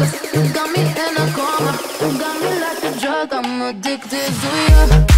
You got me in a coma. You got me like a drug. I'm addicted to you.